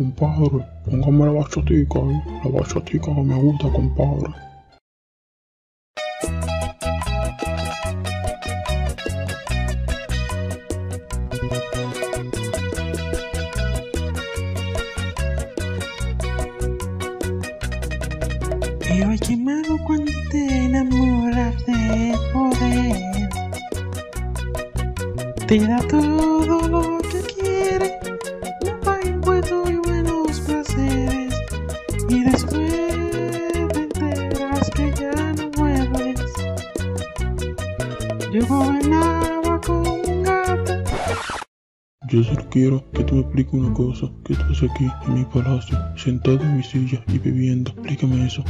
Compadre, póngame la bachatica, ¿eh? La bachatica que me gusta, compadre. Y oye, mano, cuando te enamoras de poder, te da todo lo Yo como un gato. Yo solo quiero que tú me expliques una cosa. ¿Qué haces aquí en mi palacio, sentado en mi silla y bebiendo? Explícame eso.